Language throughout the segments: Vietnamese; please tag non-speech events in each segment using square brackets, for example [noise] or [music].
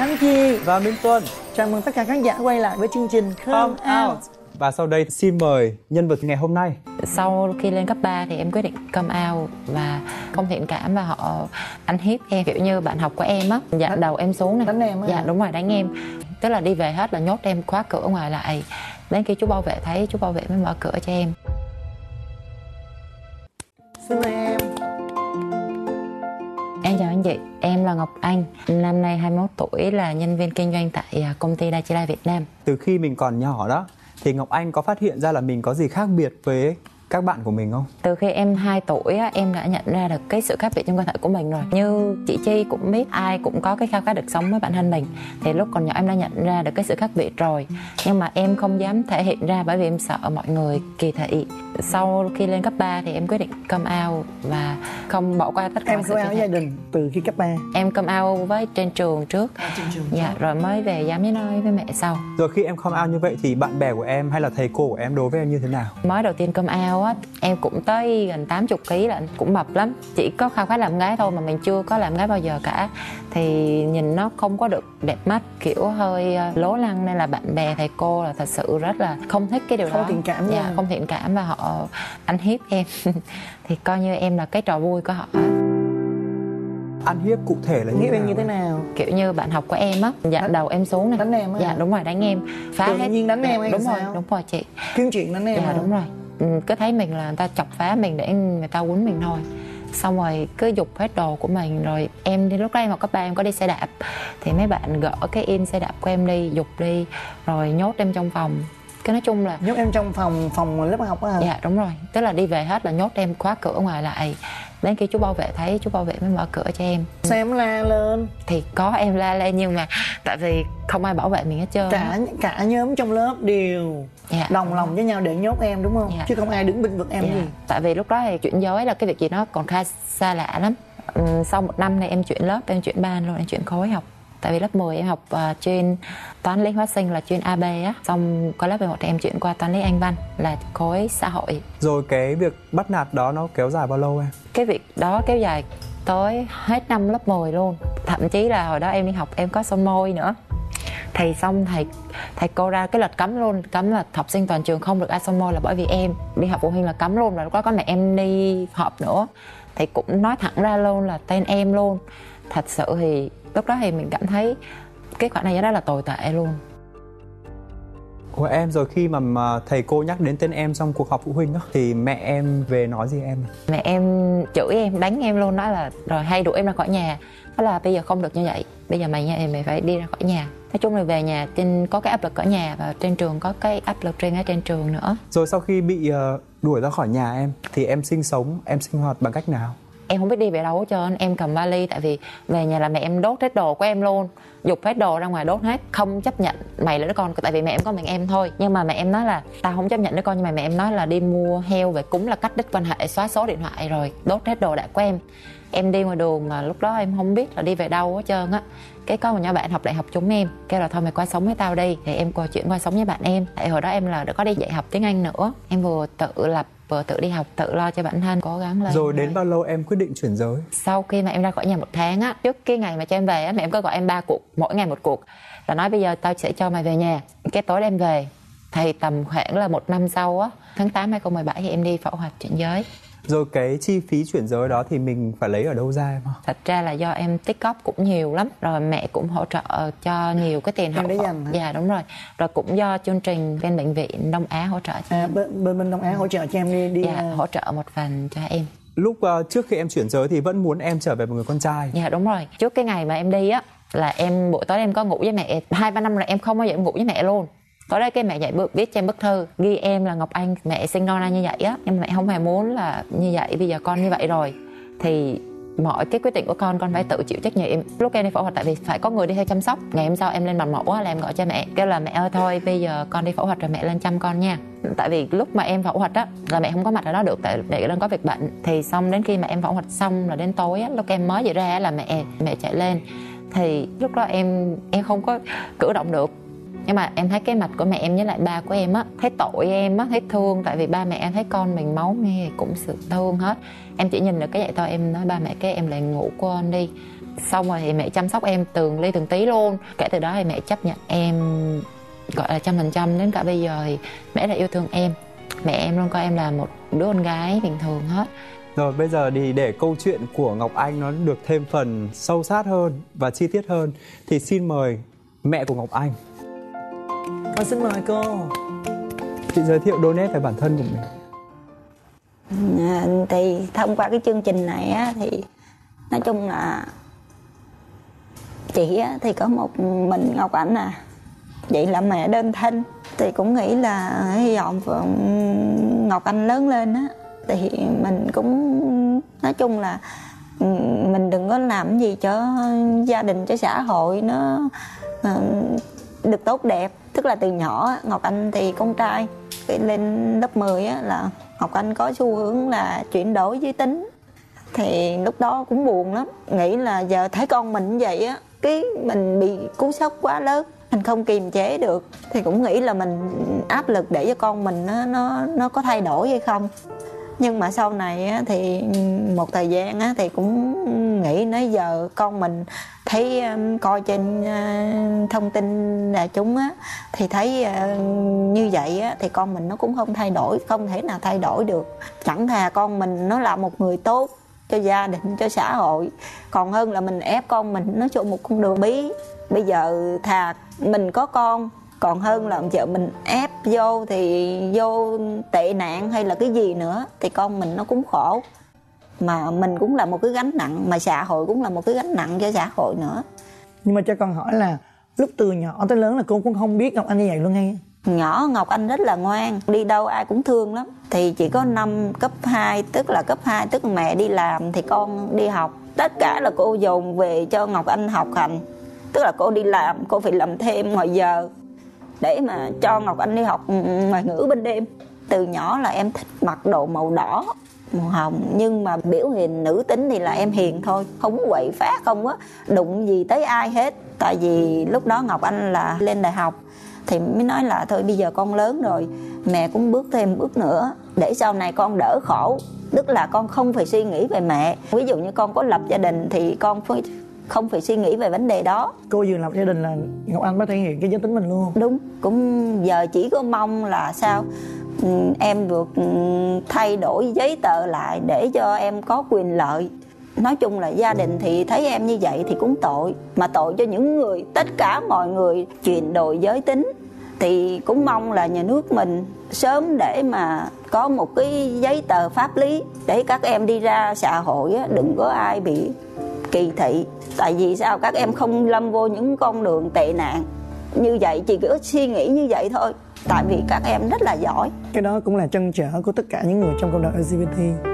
Khánh Chi và Minh Tuân. Chào mừng tất cả khán giả quay lại với chương trình Come, Out. Và sau đây xin mời nhân vật ngày hôm nay. Sau khi lên cấp 3 thì em quyết định come out và không thiện cảm và họ ăn hiếp em kiểu như bạn học của em á. Dạ đầu em xuống này. Đánh em á. Dạ đúng rồi đánh em. Tức là đi về hết là nhốt em khóa cửa ngoài lại. Đến khi chú bảo vệ thấy chú bảo vệ mới mở cửa cho em. Xin mời em. Em chào anh chị, em là Ngọc Anh, năm nay 21 tuổi là nhân viên kinh doanh tại à, công ty Daiichi Việt Nam. Từ khi mình còn nhỏ đó thì Ngọc Anh có phát hiện ra là mình có gì khác biệt với các bạn của mình không? Từ khi em 2 tuổi á, em đã nhận ra được cái sự khác biệt trong cơ thể của mình rồi. Như chị Chi cũng biết ai cũng có cái khao khát được sống với bản thân mình. Thì lúc còn nhỏ em đã nhận ra được cái sự khác biệt rồi. Nhưng mà em không dám thể hiện ra bởi vì em sợ mọi người kỳ thị. Sau khi lên cấp 3 thì em quyết định come out và không bỏ qua tất cả Em come out gia đình từ khi cấp 3. Em come out với trên trường trước. À, trên trường. Dạ, rồi mới về dám với nói với mẹ sau. Rồi khi em come out như vậy thì bạn bè của em hay là thầy cô của em đối với em như thế nào? Mới đầu tiên come out á em cũng tới gần 80 kg là cũng mập lắm. Chỉ có khao khát làm gái thôi mà mình chưa có làm gái bao giờ cả. Thì nhìn nó không có được đẹp mắt kiểu hơi ờ, lố lăng nên là bạn bè thầy cô là thật sự rất là không thích cái điều không đó. thiện cảm dạ, không thiện cảm và họ ăn hiếp em. [laughs] Thì coi như em là cái trò vui của họ. Ăn hiếp cụ thể là như hiếp em như thế nào? Kiểu như bạn học của em á dạ đầu em xuống này đánh em á dạ đúng rồi đánh em. Phá tự hết. nhiên đánh em hay đúng sao? rồi đúng rồi chị. Kiếm chuyện đánh em dạ hả? đúng rồi cứ thấy mình là người ta chọc phá mình để người ta quýnh mình thôi. Xong rồi cứ dục hết đồ của mình rồi em đi lúc đó em học cấp ba em có đi xe đạp. Thì mấy bạn gỡ cái in xe đạp của em đi dục đi rồi nhốt em trong phòng. Cái nói chung là nhốt em trong phòng phòng lớp học á dạ đúng rồi. Tức là đi về hết là nhốt em khóa cửa ngoài lại đến khi chú bảo vệ thấy chú bảo vệ mới mở cửa cho em. Sao em la lên? Thì có em la lên nhưng mà tại vì không ai bảo vệ mình hết trơn cả cả nhóm trong lớp đều dạ, đồng lòng với nhau để nhốt em đúng không? Dạ. chứ không ai đứng binh vực em dạ. gì. Tại vì lúc đó thì chuyển giới là cái việc gì nó còn khá xa lạ lắm. Ừ, sau một năm này em chuyển lớp em chuyển ban luôn em chuyển khối học tại vì lớp 10 em học uh, chuyên toán lý hóa sinh là chuyên AB á. Xong có lớp 11 thì em chuyển qua toán lý Anh văn là khối xã hội. Rồi cái việc bắt nạt đó nó kéo dài bao lâu em? Cái việc đó kéo dài tới hết năm lớp 10 luôn. Thậm chí là hồi đó em đi học em có son môi nữa. Thì xong thầy thầy cô ra cái lịch cấm luôn. Cấm là học sinh toàn trường không được ai son môi là bởi vì em đi học phụ huynh là cấm luôn. Và lúc đó có mẹ em đi họp nữa. Thì cũng nói thẳng ra luôn là tên em luôn. Thật sự thì lúc đó thì mình cảm thấy cái khoản này rất là tồi tệ luôn. Của em rồi khi mà, mà thầy cô nhắc đến tên em trong cuộc họp phụ huynh đó thì mẹ em về nói gì em mẹ em chửi em đánh em luôn nói là rồi hay đuổi em ra khỏi nhà. Đó là bây giờ không được như vậy bây giờ mày như mày phải đi ra khỏi nhà. Nói chung là về nhà trên có cái áp lực ở nhà và trên trường có cái áp lực riêng ở trên trường nữa. Rồi sau khi bị uh, đuổi ra khỏi nhà em thì em sinh sống em sinh hoạt bằng cách nào em không biết đi về đâu hết trơn. Em cầm vali, tại vì về nhà là mẹ em đốt hết đồ của em luôn. Dục hết đồ ra ngoài đốt hết. Không chấp nhận mày là đứa con, tại vì mẹ em có mình em thôi. Nhưng mà mẹ em nói là, tao không chấp nhận đứa con. Nhưng mà mẹ em nói là đi mua heo về cúng là cắt đứt quan hệ, xóa số điện thoại rồi đốt hết đồ đạc của em. Em đi ngoài đường mà lúc đó em không biết là đi về đâu hết trơn á cái có một nhỏ bạn học đại học chúng em kêu là thôi mày qua sống với tao đi thì em qua chuyển qua sống với bạn em. Tại hồi đó em là đã có đi dạy học tiếng anh nữa. Em vừa tự lập vừa tự đi học tự lo cho bản thân cố gắng lên rồi đến bao lâu em quyết định chuyển giới? Sau khi mà em ra khỏi nhà một tháng á trước cái ngày mà cho em về á mẹ em có gọi em ba cuộc mỗi ngày một cuộc là nói bây giờ tao sẽ cho mày về nhà. Cái tối em về thì tầm khoảng là một năm sau á tháng 8 2017 thì em đi phẫu thuật chuyển giới rồi cái chi phí chuyển giới đó thì mình phải lấy ở đâu ra em thật ra là do em tích góp cũng nhiều lắm. Rồi mẹ cũng hỗ trợ cho nhiều cái tiền học để dành hả? dạ đúng rồi. Rồi cũng do chương trình bên bệnh viện đông á hỗ trợ cho à, em. bên bên bên đông á hỗ trợ cho em đi đi dạ uh... hỗ trợ một phần cho em. Lúc uh, trước khi em chuyển giới thì vẫn muốn em trở về một người con trai. Dạ đúng rồi. Trước cái ngày mà em đi á là em buổi tối em có ngủ với mẹ. Hai ba năm rồi em không bao giờ em ngủ với mẹ luôn có đây cái mẹ dạy bực viết cho em bức thư ghi em là ngọc anh, mẹ sinh non ra như vậy á. Nhưng mà mẹ không hề muốn là như vậy, bây giờ con như vậy rồi. Thì mọi cái quyết định của con con phải tự chịu trách nhiệm. Lúc em đi phẫu thuật, tại vì phải có người đi theo chăm sóc. Ngày hôm sau em lên bằng mẫu là em gọi cho mẹ, kêu là, mẹ ơi, thôi, bây giờ con đi phẫu thuật rồi mẹ lên chăm con nha. Tại vì lúc mà em phẫu thuật á, là mẹ không có mặt ở đó được, tại mẹ đang có việc bệnh. Thì xong đến khi mà em phẫu thuật xong là đến tối á, lúc em mới về ra là mẹ mẹ chạy lên. Thì lúc đó em em không có cử động được nhưng mà em thấy cái mặt của mẹ em với lại ba của em á, thấy tội em á, thấy thương. Tại vì ba mẹ em thấy con mình máu nghe cũng sự thương hết. Em chỉ nhìn được cái vậy thôi. Em nói ba mẹ cái em lại ngủ quên đi. Xong rồi thì mẹ chăm sóc em từng ly từng tí luôn. Kể từ đó thì mẹ chấp nhận em, gọi là trăm phần trăm. Đến cả bây giờ thì mẹ là yêu thương em. Mẹ em luôn coi em là một đứa con gái bình thường hết. Rồi, bây giờ thì để câu chuyện của Ngọc Anh nó được thêm phần sâu sát hơn và chi tiết hơn, thì xin mời mẹ của Ngọc Anh. Con xin mời cô. Chị giới thiệu đôi nét về bản thân của mình. À, thì thông qua cái chương trình này á, thì nói chung là chị á, thì có một mình Ngọc Ảnh à vậy là mẹ đơn thân thì cũng nghĩ là hy vọng Ngọc Anh lớn lên á thì mình cũng nói chung là mình đừng có làm gì cho gia đình cho xã hội nó ờ, được tốt đẹp tức là từ nhỏ Ngọc Anh thì con trai lên lớp 10 á, là Ngọc Anh có xu hướng là chuyển đổi giới tính. Thì lúc đó cũng buồn lắm nghĩ là giờ thấy con mình như vậy á cái mình bị cú sốc quá lớn mình không kiềm chế được. Thì cũng nghĩ là mình áp lực để cho con mình nó nó nó có thay đổi hay không nhưng mà sau này thì một thời gian thì cũng nghĩ nãy giờ con mình thấy coi trên ờ, thông tin là chúng thì thấy ờ, như vậy thì con mình nó cũng không thay đổi, không thể nào thay đổi được. Chẳng thà con mình nó là một người tốt cho gia đình, cho xã hội, còn hơn là mình ép con mình nó chọn một con đường bí. Bây giờ thà mình có con còn hơn là vợ mình ép vô thì vô tệ nạn hay là cái gì nữa thì con mình nó cũng khổ. Mà mình cũng là một cái gánh nặng mà xã hội cũng là một cái gánh nặng cho xã hội nữa. Nhưng mà cho con hỏi là lúc từ nhỏ tới lớn là cô cũng không biết ngọc anh như vậy luôn hay? Nhỏ ngọc anh rất là ngoan đi đâu ai cũng thương lắm. Thì chỉ có năm cấp 2 tức là cấp 2 tức mẹ đi làm thì con đi học. Tất cả là cô dồn về cho ngọc anh học hành. Tức là cô đi làm cô phải làm thêm ngoài giờ để mà cho ngọc anh đi học ngoại ngữ bên đêm. Từ nhỏ là em thích mặc đồ màu đỏ màu hồng nhưng mà biểu hiện nữ tính thì là em hiền thôi không quậy phá không á, đụng gì tới ai hết. Tại vì lúc đó ngọc anh là lên đại học thì mới nói là thôi bây giờ con lớn rồi mẹ cũng bước thêm bước nữa để sau này con đỡ khổ. Tức là con không phải suy nghĩ về mẹ. Ví dụ như con có lập gia đình thì con phải không phải suy nghĩ về vấn đề đó. Cô vừa lập gia đình là ngọc anh mới thể hiện cái giới tính mình luôn đúng cũng giờ chỉ có mong là sao? Ừ, em được ừ, thay đổi giấy tờ lại để cho em có quyền lợi. Nói chung là gia đình thì thấy em như vậy thì cũng tội mà tội cho những người tất cả mọi người chuyển đổi giới tính. Thì cũng mong là nhà nước mình sớm để mà có một cái giấy tờ pháp lý để các em đi ra xã hội đừng có ai bị kỳ thị tại vì sao? Các em không lâm vô những con đường tệ nạn như vậy chỉ cứ suy nghĩ như vậy thôi. Tại vì các em rất là giỏi. Cái đó cũng là trăn trở của tất cả những người trong cộng đồng LGBT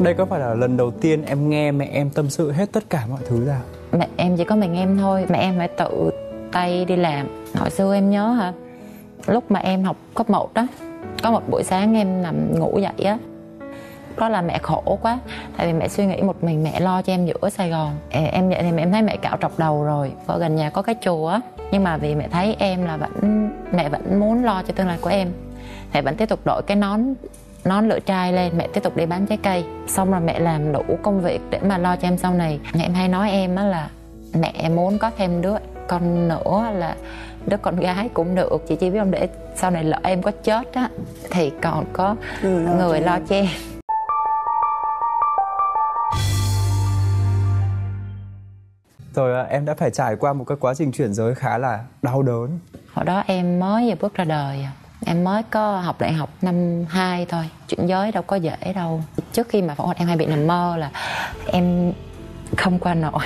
đây có phải là lần đầu tiên em nghe mẹ em tâm sự hết tất cả mọi thứ ra? Mẹ em chỉ có mình em thôi. Mẹ em phải tự tay đi làm. Hồi xưa em nhớ hả? Lúc mà em học cấp 1 đó có một buổi sáng em nằm ngủ dậy á đó là mẹ khổ quá. Tại vì mẹ suy nghĩ một mình mẹ lo cho em giữa sài gòn. Em vậy thì em thấy mẹ cạo trọc đầu rồi. Ở gần nhà có cái chùa á. Nhưng mà vì mẹ thấy em là vẫn mẹ vẫn muốn lo cho tương lai của em. Mẹ vẫn tiếp tục đội cái nón nón lửa trai lên. Mẹ tiếp tục đi bán trái cây. Xong rồi mẹ làm đủ công việc để mà lo cho em sau này. Mẹ em hay nói em á là mẹ muốn có thêm đứa con nữa là đứa con gái cũng được. Chị chỉ biết không? Để sau này lỡ em có chết á thì còn có lo, người lo cho em rồi à, em đã phải trải qua một cái quá trình chuyển giới khá là đau đớn. Hồi đó em mới vừa bước ra đời à. em mới có học đại học năm 2 thôi. Chuyển giới đâu có dễ đâu. Trước khi mà phẫu thuật em hay bị nằm mơ là em không qua nổi.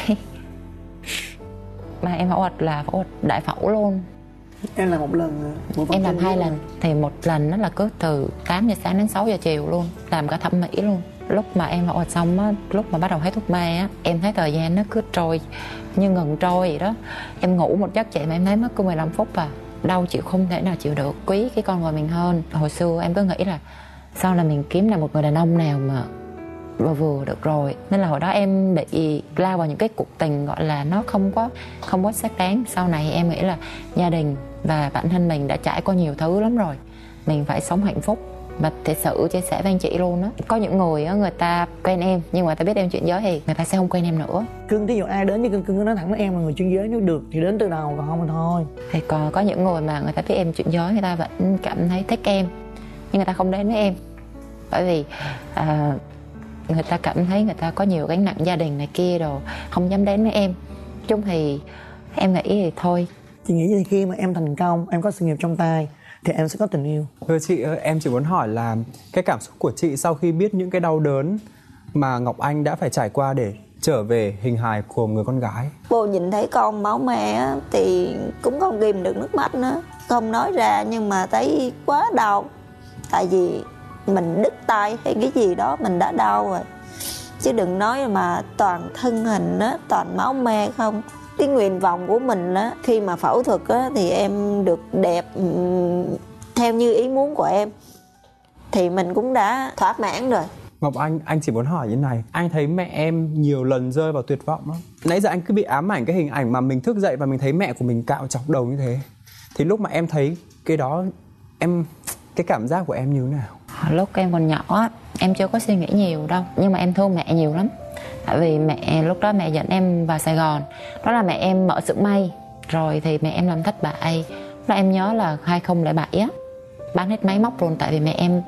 Mà em phẫu thuật là phẫu thuật đại phẫu luôn. Em làm một lần một em làm hai lần. Thì một lần nó là cứ từ 8 giờ sáng đến 6 giờ chiều luôn. Làm cả thẩm mỹ luôn. Lúc mà em phẫu thuật xong á lúc mà bắt đầu hết thuốc mê á em thấy thời gian nó cứ trôi như ngừng trôi vậy đó. Em ngủ một giấc chạy mà em thấy mất có 15 phút à. Đau chịu không thể nào chịu được. Quý cái con người mình hơn. Hồi xưa em cứ nghĩ là sau này mình kiếm là một người đàn ông nào mà vừa vừa được rồi. Nên là hồi đó em bị lao vào những cái cuộc tình gọi là nó không có không có xác đáng. Sau này em nghĩ là gia đình và bản thân mình đã trải qua nhiều thứ lắm rồi. Mình phải sống hạnh phúc và thật sự chia sẻ với anh chị luôn á có những người á người ta quen em nhưng mà ta biết em chuyện giới thì người ta sẽ không quen em nữa. Cưng thí dụ ai đến với cưng cưng cứ nói thẳng với em là người chuyên giới nếu được thì đến từ đầu còn không thì thôi. Thì còn có những người mà người ta biết em chuyện giới người ta vẫn cảm thấy thích em nhưng người ta không đến với em. Bởi vì à, người ta cảm thấy người ta có nhiều gánh nặng gia đình này kia đồ không dám đến với em. Chung thì em nghĩ thì thôi. Chị nghĩ thì khi mà em thành công em có sự nghiệp trong tay thì em sẽ có tình yêu. Thưa chị ơi, em chỉ muốn hỏi là cái cảm xúc của chị sau khi biết những cái đau đớn mà Ngọc Anh đã phải trải qua để trở về hình hài của người con gái. Cô nhìn thấy con máu me á, thì cũng không kìm được nước mắt nữa. Không nói ra nhưng mà thấy quá đau. Tại vì mình đứt tay hay cái gì đó mình đã đau rồi. Chứ đừng nói mà toàn thân hình á, toàn máu me không cái nguyện vọng của mình á khi mà phẫu thuật á thì em được đẹp ừm, theo như ý muốn của em. Thì mình cũng đã thỏa mãn rồi. Ngọc Anh, anh chỉ muốn hỏi như này Anh thấy mẹ em nhiều lần rơi vào tuyệt vọng lắm. Nãy giờ anh cứ bị ám ảnh cái hình ảnh mà mình thức dậy và mình thấy mẹ của mình cạo chọc đầu như thế. Thì lúc mà em thấy cái đó Em cái cảm giác của em như thế nào? Lúc em còn nhỏ á, em chưa có suy nghĩ nhiều đâu nhưng mà em thương mẹ nhiều lắm tại vì mẹ, lúc đó mẹ dẫn em vào Sài Gòn. Đó là mẹ em mở xưởng may. Rồi thì mẹ em làm thất bại. Lúc đó em nhớ là 2007 á. Bán hết máy móc luôn, tại vì mẹ em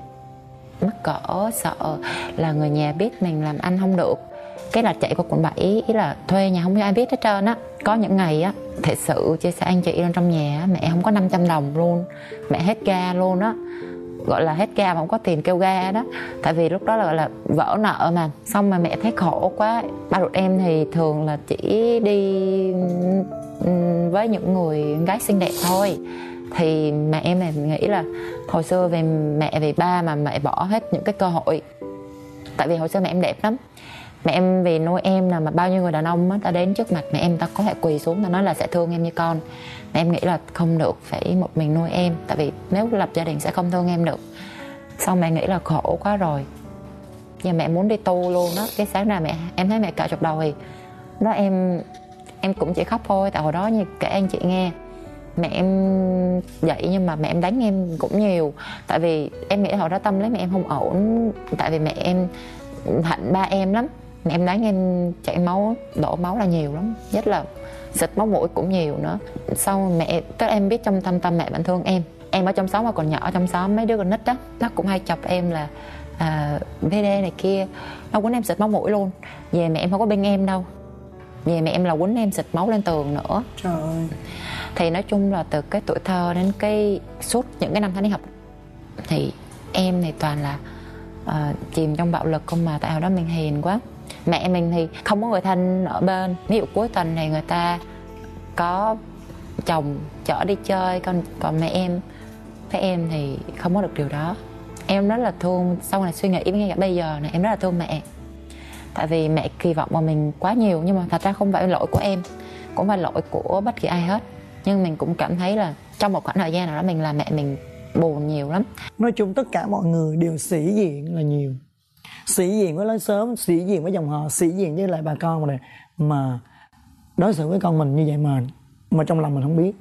mắc cỡ sợ là người nhà biết mình làm ăn không được. Cái là chạy qua quận 7 ý là thuê nhà không có ai biết hết trơn á. Có những ngày á thật sự chia sẻ anh chị lên trong nhà mẹ không có 500 đồng luôn. Mẹ hết ga luôn á gọi là hết ga mà không có tiền kêu ga đó. Tại vì lúc đó là gọi là vỡ nợ mà. Xong mà mẹ thấy khổ quá. Ba ruột em thì thường là chỉ đi ừ, với những người gái xinh đẹp thôi. Thì mẹ em này nghĩ là hồi xưa về mẹ, về ba mà mẹ bỏ hết những cái cơ hội. Tại vì hồi xưa mẹ em đẹp lắm. Mẹ em vì nuôi em là mà bao nhiêu người đàn ông á ta đến trước mặt mẹ em, ta có thể quỳ xuống ta nói là sẽ thương em như con em nghĩ là không được phải một mình nuôi em. Tại vì nếu lập gia đình sẽ không thương em được. Xong mẹ nghĩ là khổ quá rồi. Giờ mẹ muốn đi tu luôn đó cái sáng ra mẹ, em thấy mẹ cạo chọc đầu thì đó em em cũng chỉ khóc thôi. Tại hồi đó như kể anh chị nghe, mẹ em dậy nhưng mà mẹ em đánh em cũng nhiều. Tại vì em nghĩ hồi đó tâm lý mẹ em không ổn. Tại vì mẹ em hạnh ba em lắm. Mẹ em đánh em chảy máu, đổ máu là nhiều lắm. Nhất là xịt máu mũi cũng nhiều nữa. Sau mẹ tức em biết trong tâm tâm mẹ vẫn thương em. Em ở trong xóm mà còn nhỏ trong xóm mấy đứa con nít đó nó cũng hay chọc em là à, VD này kia nó quýnh em xịt máu mũi luôn. Về mẹ em không có bên em đâu. Về mẹ em là quýnh em xịt máu lên tường nữa. Trời ơi. Thì nói chung là từ cái tuổi thơ đến cái suốt những cái năm tháng đi học thì em thì toàn là ờ, chìm trong bạo lực không mà. Tại hồi đó mình hiền quá mẹ mình thì không có người thân ở bên. Ví dụ cuối tuần này người ta có chồng chở đi chơi còn còn mẹ em. Với em thì không có được điều đó. Em rất là thương, sau này suy nghĩ ngay cả bây giờ này, em rất là thương mẹ. Tại vì mẹ kỳ vọng vào mình quá nhiều, nhưng mà thật ra không phải lỗi của em, cũng phải lỗi của bất kỳ ai hết. Nhưng mình cũng cảm thấy là trong một khoảng thời gian nào đó mình làm mẹ mình buồn nhiều lắm. Nói chung tất cả mọi người đều sĩ diện là nhiều sĩ diện với lối sớm sĩ diện với dòng họ sĩ diện với lại bà con mà này mà đối xử với con mình như vậy mà mà trong lòng mình không biết.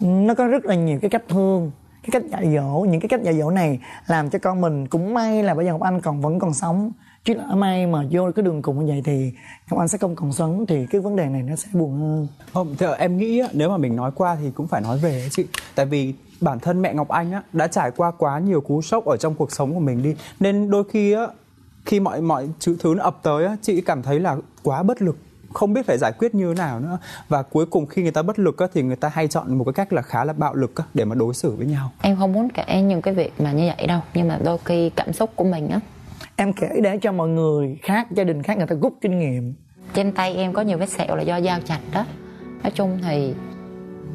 Nó có rất là nhiều cái cách thương cái cách dạy dỗ. Những cái cách dạy dỗ này làm cho con mình cũng may là bây giờ ngọc anh còn vẫn còn sống. Chứ lỡ may mà vô cái đường cùng như vậy thì ngọc anh sẽ không còn sống thì cái vấn đề này nó sẽ buồn hơn. Không, thì em nghĩ á, nếu mà mình nói qua thì cũng phải nói về ấy chị. Tại vì bản thân mẹ Ngọc Anh á, đã trải qua quá nhiều cú sốc ở trong cuộc sống của mình đi. Nên đôi khi á, khi mọi mọi chữ thứ nó ập tới á, chị cảm thấy là quá bất lực không biết phải giải quyết như thế nào nữa. Và cuối cùng khi người ta bất lực á, thì người ta hay chọn một cái cách là khá là bạo lực á, để mà đối xử với nhau. Em không muốn kể những cái việc mà như vậy đâu nhưng mà đôi khi cảm xúc của mình á. Em kể để cho mọi người khác gia đình khác người ta rút kinh nghiệm. Trên tay em có nhiều vết sẹo là do dao chặt đó. Nói chung thì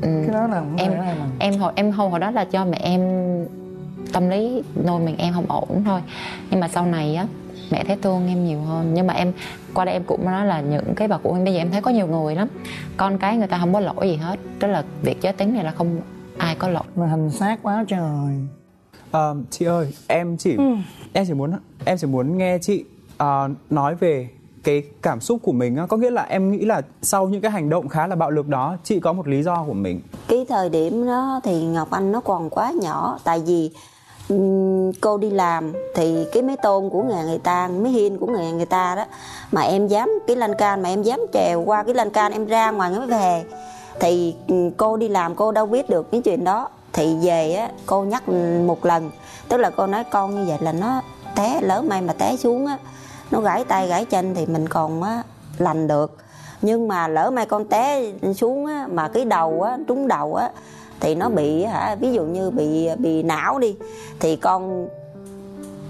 ừm, cái đó là em em hồi em hồi hồi đó là do mẹ em tâm lý nuôi mình em không ổn thôi. Nhưng mà sau này á mẹ thấy thương em nhiều hơn. Nhưng mà em qua đây em cũng nói là những cái bậc phụ huynh bây giờ em thấy có nhiều người lắm. Con cái người ta không có lỗi gì hết. Tức là việc giới tính này là không ai có lỗi. Mà hành xác quá trời. Ờ, chị ơi em chỉ em chỉ muốn em chỉ muốn nghe chị à, nói về cái cảm xúc của mình á, có nghĩa là em nghĩ là sau những cái hành động khá là bạo lực đó chị có một lý do của mình. Cái thời điểm đó thì ngọc anh nó còn quá nhỏ. Tại vì cô đi làm thì cái mấy tôn của nhà người ta mấy hiên của người người ta đó mà em dám cái lan can mà em dám trèo qua cái lan can em ra ngoài mới về. Thì cô đi làm cô đâu biết được cái chuyện đó. Thì về á cô nhắc một lần tức là cô nói con như vậy là nó té lỡ may mà té xuống á nó gãy tay gãy chân thì mình còn á, lành được. Nhưng mà lỡ may con té xuống á, mà cái đầu á trúng đầu á thì nó bị hả ví dụ như bị bị não đi thì con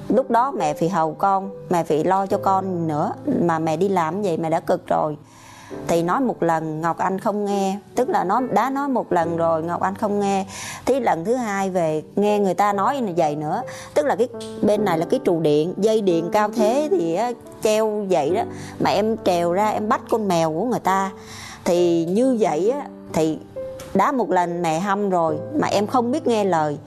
lúc đó mẹ phải hầu con mẹ phải lo cho con nữa. Mà mẹ đi làm vậy mẹ đã cực rồi. Thì nói một lần ngọc anh không nghe. Tức là nó đã nói một lần rồi ngọc anh không nghe. Thì lần thứ hai về nghe người ta nói như vậy nữa. Tức là cái bên này là cái trụ điện dây điện cao thế thì treo vậy đó. Mà em trèo ra em bắt con mèo của người ta. Thì như vậy á thì đã một lần mẹ hâm rồi mà em không biết nghe lời.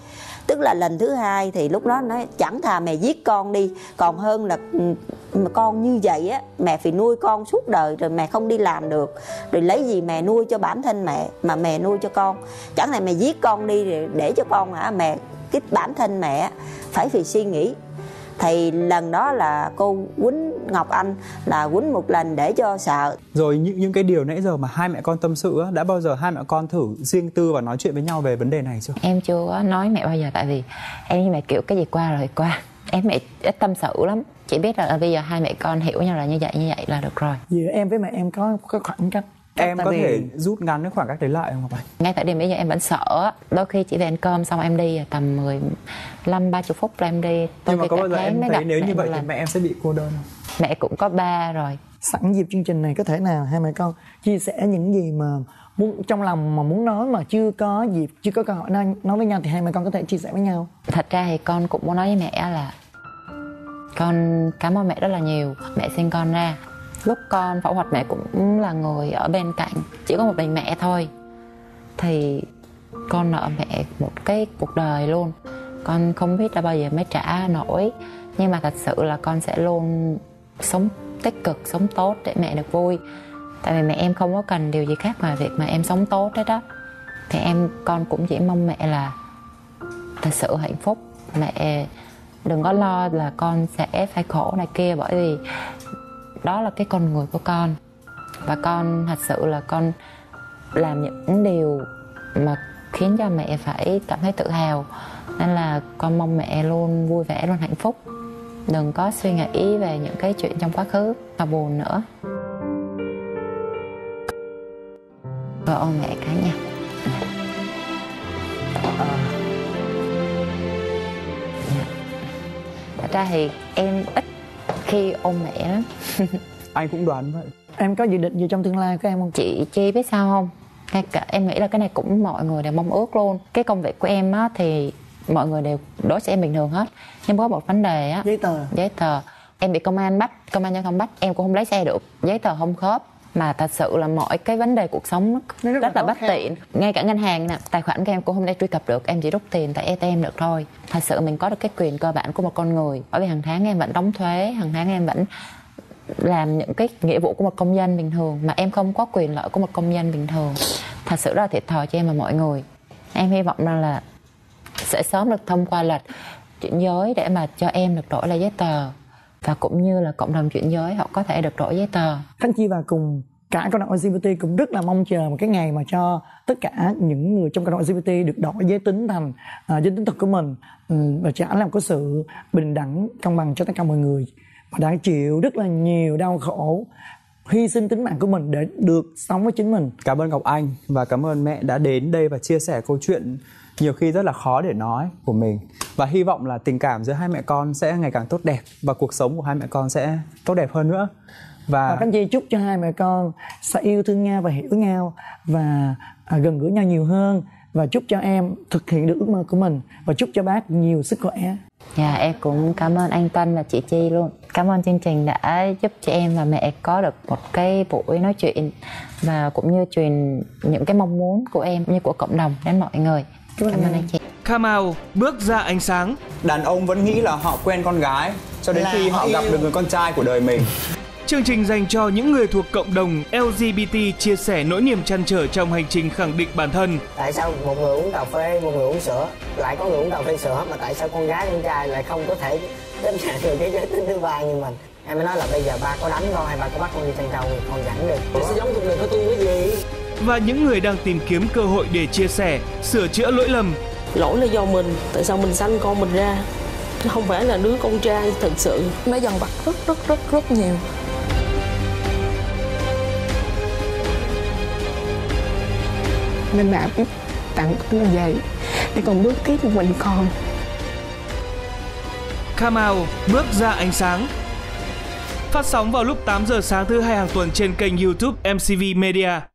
Tức là lần thứ hai thì lúc đó nói chẳng thà mẹ giết con đi, còn hơn là ừ, mà con như vậy á, mẹ phải nuôi con suốt đời rồi mẹ không đi làm được. Rồi lấy gì mẹ nuôi cho bản thân mẹ mà mẹ nuôi cho con? Chẳng thà mẹ giết con đi để cho con hả? Mẹ cái bản thân mẹ phải phải suy nghĩ thì lần đó là cô quýnh ngọc anh là quýnh một lần để cho sợ. Rồi những những cái điều nãy giờ mà hai mẹ con tâm sự á, đã bao giờ hai mẹ con thử riêng tư và nói chuyện với nhau về vấn đề này chưa? Em chưa có nói mẹ bao giờ tại vì em với mẹ kiểu cái gì qua rồi qua. Em mẹ ít tâm sự lắm. Chỉ biết là bây giờ hai mẹ con hiểu nhau là như vậy như vậy là được rồi. Giữa em với mẹ em có có khoảng cách em Tại có vì- thể rút ngắn cái khoảng cách đấy lại không Ngọc Anh? ngay tại điểm bây giờ em vẫn sợ đôi khi chỉ về ăn cơm xong em đi tầm 15 30 phút là em đi. Nhưng Đôi mà có bao giờ em thấy gặp nếu như vậy thì mẹ em sẽ bị cô đơn không? mẹ cũng có ba rồi. Sẵn dịp chương trình này có thể nào hai mẹ con chia sẻ những gì mà muốn trong lòng mà muốn nói mà chưa có dịp chưa có cơ hội nói, nói với nhau thì hai mẹ con có thể chia sẻ với nhau. Thật ra thì con cũng muốn nói với mẹ là con cảm ơn mẹ rất là nhiều. Mẹ sinh con ra lúc con phẫu thuật mẹ cũng là người ở bên cạnh, chỉ có một mình mẹ thôi. Thì con nợ mẹ một cái cuộc đời luôn. Con không biết là bao giờ mới trả nổi. Nhưng mà thật sự là con sẽ luôn sống tích cực, sống tốt để mẹ được vui. Tại vì mẹ em không có cần điều gì khác ngoài việc mà em sống tốt hết đó thì em, con cũng chỉ mong mẹ là thật sự hạnh phúc. Mẹ đừng có lo là con sẽ phải khổ này kia bởi vì đó là cái con người của con. Và con thật sự là con làm những điều mà khiến cho mẹ phải cảm thấy tự hào. Nên là con mong mẹ luôn vui vẻ, luôn hạnh phúc. Đừng có suy nghĩ về những cái chuyện trong quá khứ và buồn nữa. Và ôm mẹ cái nha dạ. thật ra thì em ít khi ôm mẹ lắm [laughs] Anh cũng đoán vậy. em có dự định gì trong tương lai của em không? Chị chi biết sao không? Ngay cả em nghĩ là cái này cũng mọi người đều mong ước luôn. Cái công việc của em á thì mọi người đều đối xử em bình thường hết. Nhưng có một vấn đề á. Giấy tờ. Giấy tờ. Em bị công an bắt công an giao thông bắt em cũng không lái xe được. Giấy tờ không khớp mà thật sự là mọi cái vấn đề cuộc sống nó rất là rất là bất khăn. tiện. Ngay cả ngân hàng nè tài khoản của em cũng không thể truy cập được. Em chỉ rút tiền tại ATM được thôi. Thật sự mình có được cái quyền cơ bản của một con người. Bởi vì hàng tháng em vẫn đóng thuế hàng tháng em vẫn làm những cái nghĩa vụ của một công dân bình thường. Mà em không có quyền lợi của một công dân bình thường. Thật sự rất là thiệt thòi cho em và mọi người. Em hy vọng rằng là sẽ sớm được thông qua luật chuyển giới để mà cho em được đổi lại giấy tờ và cũng như là cộng đồng chuyển giới họ có thể được đổi giấy tờ. Khánh Chi và cùng cả cộng đồng LGBT cũng rất là mong chờ một cái ngày mà cho tất cả những người trong cộng đồng LGBT được đổi giới tính thành à, giới tính thật của mình. Ừ, và trả làm có sự bình đẳng công bằng cho tất cả mọi người. Và đã chịu rất là nhiều đau khổ hy sinh tính mạng của mình để được sống với chính mình. Cảm ơn Ngọc Anh và cảm ơn mẹ đã đến đây và chia sẻ câu chuyện nhiều khi rất là khó để nói của mình. Và hy vọng là tình cảm giữa hai mẹ con sẽ ngày càng tốt đẹp và cuộc sống của hai mẹ con sẽ tốt đẹp hơn nữa. Và và Khánh Chi chúc cho hai mẹ con sẽ yêu thương nhau và hiểu nhau và à, gần gũi nhau nhiều hơn. Và chúc cho em thực hiện được ước mơ của mình và chúc cho bác nhiều sức khỏe. Dạ em cũng cảm ơn anh Tân và chị Chi luôn. Cảm ơn chương trình đã giúp cho em và mẹ có được một cái buổi nói chuyện Và cũng như truyền những cái mong muốn của em như của cộng đồng đến mọi người Cảm ơn anh. chị. Kamau bước ra ánh sáng. Đàn ông vẫn nghĩ là họ quen con gái cho đến Là khi họ yêu. gặp được người con trai của đời mình. Chương trình dành cho những người thuộc cộng đồng LGBT chia sẻ nỗi niềm chăn trở trong hành trình khẳng định bản thân. tại sao một người uống cà phê một người uống sữa lại có người uống cà phê sữa mà tại sao con gái con trai lại không có thể chấp nhận được cái giới tính thứ ba như mình? Em mới nói là bây giờ ba có đánh con hay ba có bắt con đi chăn trâu thì con dẫn được. Thì sẽ giống cuộc đời của tôi cái gì Và những người đang tìm kiếm cơ hội để chia sẻ, sửa chữa lỗi lầm. lỗi là do mình tại sao mình sanh con mình ra Chứ không phải là đứa con trai thật sự nó dần vặt rất rất rất rất nhiều nên bà tặng con vậy để còn bước tiếp một mình con Come out, bước ra ánh sáng. Phát sóng vào lúc 8 giờ sáng thứ hai hàng tuần trên kênh YouTube MCV Media.